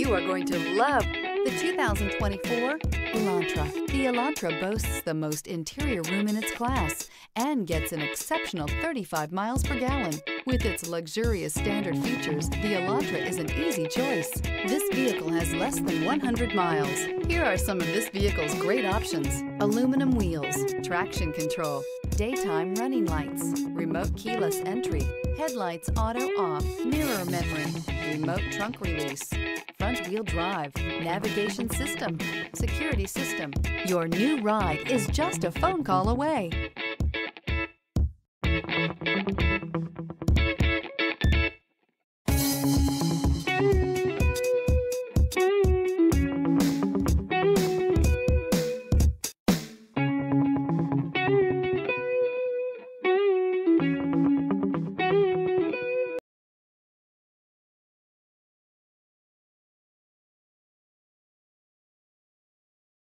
You are going to love the 2024 Elantra. The Elantra boasts the most interior room in its class and gets an exceptional 35 miles per gallon. With its luxurious standard features, the Elantra is an easy choice. This vehicle has less than 100 miles. Here are some of this vehicle's great options. Aluminum wheels, traction control, daytime running lights, remote keyless entry, headlights auto off, mirror memory, remote trunk release, front wheel drive, navigation system, security system. Your new ride is just a phone call away.